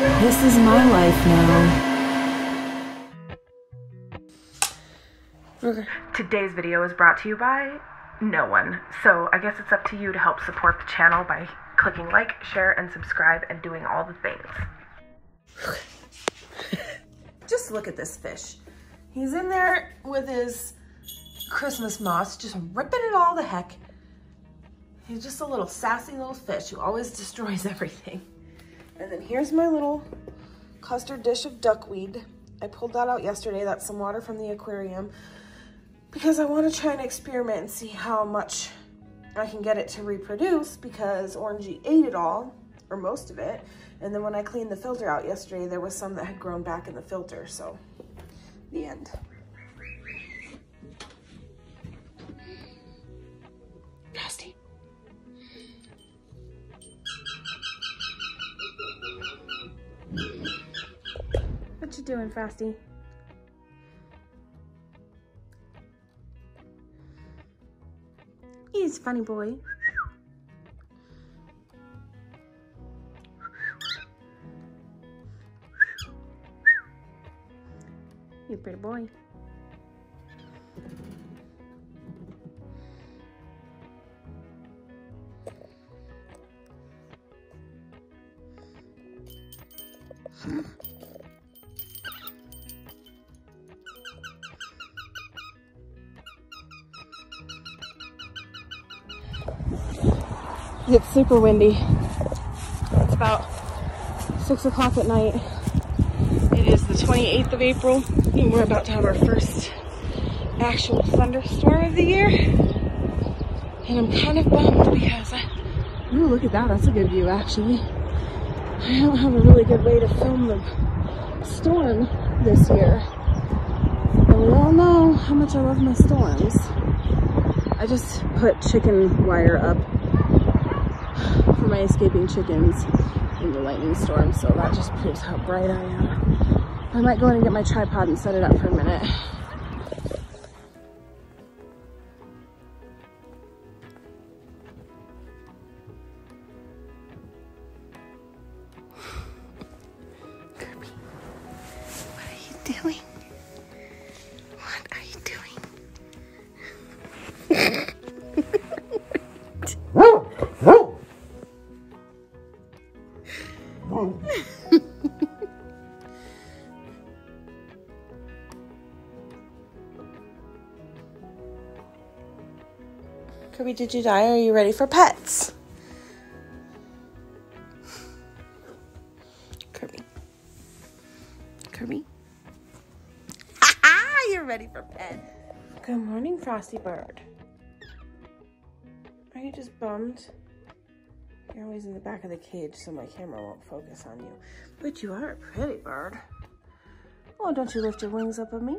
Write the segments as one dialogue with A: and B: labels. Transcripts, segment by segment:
A: This is my life now.
B: Today's video is brought to you by no one. So I guess it's up to you to help support the channel by clicking like, share, and subscribe and doing all the things.
C: Just look at this fish. He's in there with his Christmas moss, just ripping it all the heck. He's just a little sassy little fish who always destroys everything. And then here's my little custard dish of duckweed. I pulled that out yesterday. That's some water from the aquarium because I want to try and experiment and see how much I can get it to reproduce because Orangey ate it all, or most of it. And then when I cleaned the filter out yesterday, there was some that had grown back in the filter, so the end. Doing, Frosty? He's a funny boy. You pretty boy. It's super windy. It's about six o'clock at night. It is the 28th of April and we're about to have our first actual thunderstorm of the year. And I'm kind of bummed because I, ooh, look at that. That's a good view actually. I don't have a really good way to film the storm this year. And we all know how much I love my storms. I just put chicken wire up for my escaping chickens in the lightning storm, so that just proves how bright I am. I might go in and get my tripod and set it up for a minute. Did you die? Are you ready for pets? Kirby. Kirby. You're ready for pet. Good morning, Frosty Bird. Are you just bummed? You're always in the back of the cage, so my camera won't focus on you. But you are a pretty bird. Oh, don't you lift your wings up at me?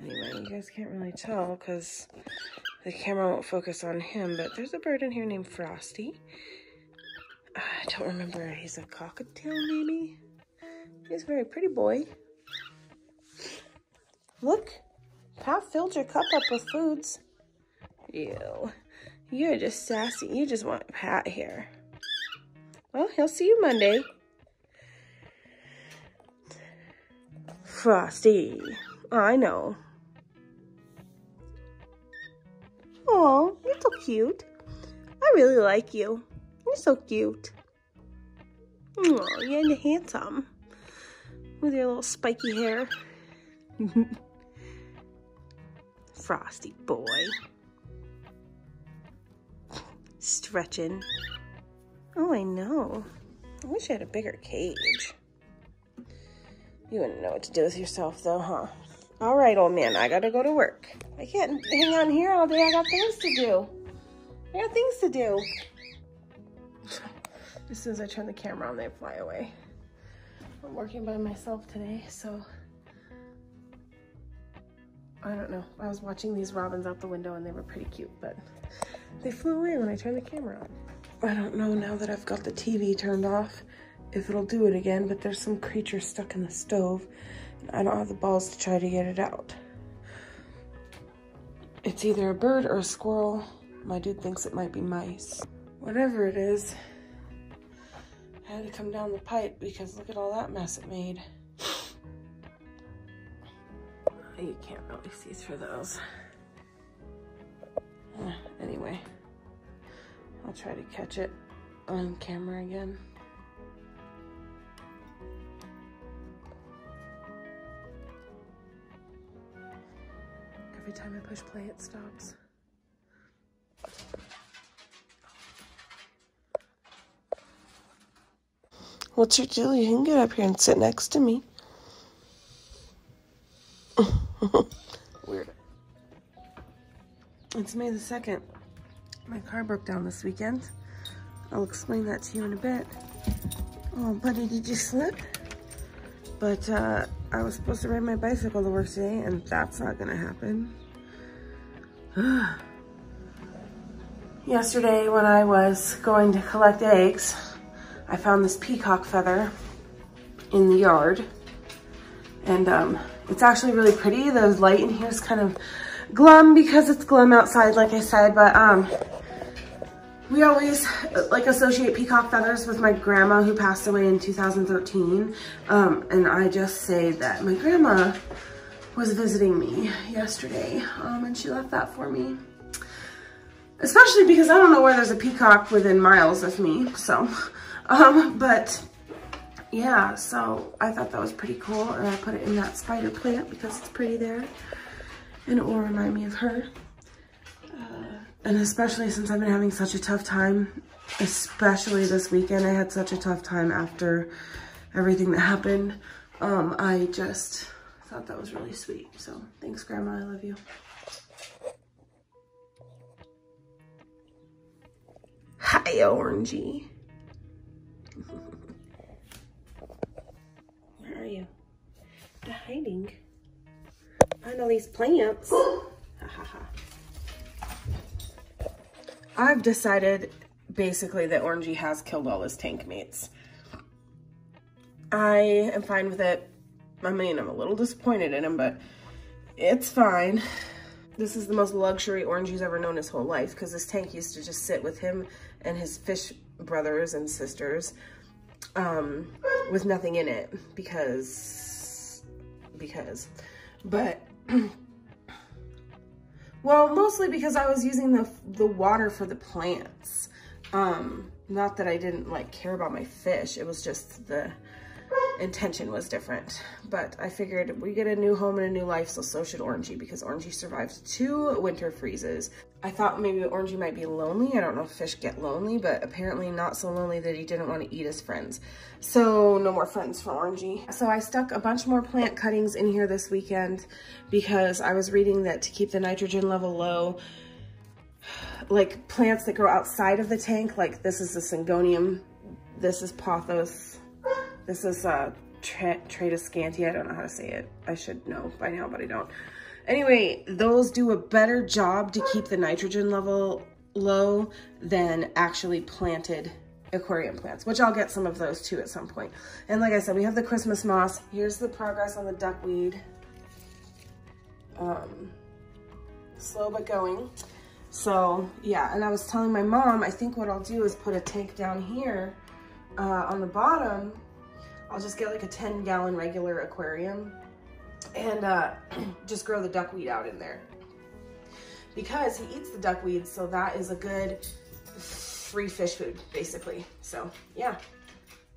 C: Anyway, you guys can't really tell because the camera won't focus on him, but there's a bird in here named Frosty. I don't remember. He's a cockatiel, maybe? He's a very pretty boy. Look, Pat filled your cup up with foods. You, you're just sassy. You just want Pat here. Well, he'll see you Monday. Frosty. I know. Oh, you're so cute. I really like you. You're so cute. Oh, you're handsome. With your little spiky hair. Frosty boy. Stretching. Oh, I know. I wish I had a bigger cage. You wouldn't know what to do with yourself though, huh? All right, old man, I gotta go to work. I can't hang on here all day. I got things to do. I got things to do. As soon as I turn the camera on, they fly away. I'm working by myself today, so I don't know. I was watching these robins out the window and they were pretty cute, but they flew away when I turned the camera on. I don't know now that I've got the TV turned off if it'll do it again, but there's some creature stuck in the stove. And I don't have the balls to try to get it out. It's either a bird or a squirrel. My dude thinks it might be mice. whatever it is, I had to come down the pipe because look at all that mess it made. You can't really see through those. Anyway, I'll try to catch it on camera again. Every time I push play, it stops. What's your deal? You can get up here and sit next to me. Weird. It's May the 2nd. My car broke down this weekend. I'll explain that to you in a bit. Oh, buddy, did you slip? But uh, I was supposed to ride my bicycle to work today, and that's not gonna happen. Yesterday, when I was going to collect eggs, I found this peacock feather in the yard. And um, it's actually really pretty. The light in here is kind of glum because it's glum outside, like I said, but um, we always like associate peacock feathers with my grandma who passed away in 2013. Um, and I just say that my grandma was visiting me yesterday um, and she left that for me. Especially because I don't know where there's a peacock within miles of me, so. Um, but yeah, so I thought that was pretty cool. And I put it in that spider plant because it's pretty there. And it will remind me of her. And especially since I've been having such a tough time, especially this weekend, I had such a tough time after everything that happened. Um, I just thought that was really sweet. So thanks, Grandma. I love you. Hi, Orangey. Where are you? The hiding. Find all these plants. I've decided basically that Orangey has killed all his tank mates. I am fine with it. I mean, I'm a little disappointed in him, but it's fine. This is the most luxury Orangey's ever known his whole life because this tank used to just sit with him and his fish brothers and sisters um, with nothing in it because, because, but, well, mostly because I was using the, the water for the plants. Um, not that I didn't like care about my fish. It was just the intention was different. But I figured we get a new home and a new life, so so should Orangey because Orangey survived two winter freezes. I thought maybe Orangey might be lonely. I don't know if fish get lonely, but apparently not so lonely that he didn't want to eat his friends. So no more friends for Orangey. So I stuck a bunch more plant cuttings in here this weekend because I was reading that to keep the nitrogen level low, like plants that grow outside of the tank, like this is the syngonium, this is pothos, this is uh, tra Tradescantia. I don't know how to say it. I should know by now, but I don't. Anyway, those do a better job to keep the nitrogen level low than actually planted aquarium plants, which I'll get some of those too at some point. And like I said, we have the Christmas moss. Here's the progress on the duckweed. Um, slow but going. So yeah, and I was telling my mom, I think what I'll do is put a tank down here uh, on the bottom I'll just get like a 10 gallon regular aquarium and uh, just grow the duckweed out in there. Because he eats the duckweed, so that is a good free fish food, basically. So yeah.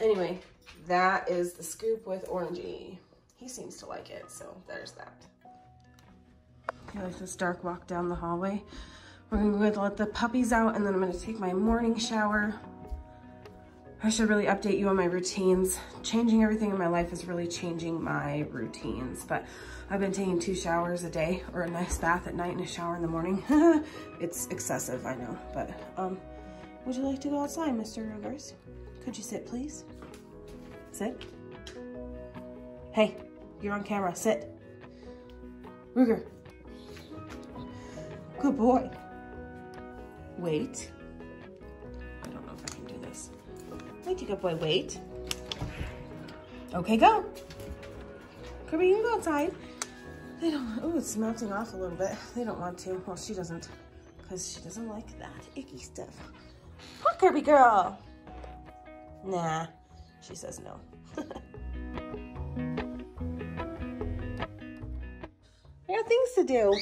C: Anyway, that is the scoop with Orangey. He seems to like it, so there's that. I like this dark walk down the hallway. We're gonna go let the puppies out and then I'm gonna take my morning shower. I should really update you on my routines. Changing everything in my life is really changing my routines, but I've been taking two showers a day or a nice bath at night and a shower in the morning. it's excessive, I know, but um, would you like to go outside, Mr. Rogers? Could you sit, please? Sit. Hey, you're on camera, sit. Ruger. Good boy. Wait. Wait, you good boy, wait. Okay, go. Kirby, you can go outside. They don't, oh, it's melting off a little bit. They don't want to. Well, she doesn't, because she doesn't like that icky stuff.
D: What, Kirby girl? Nah, she says no. I got things to do.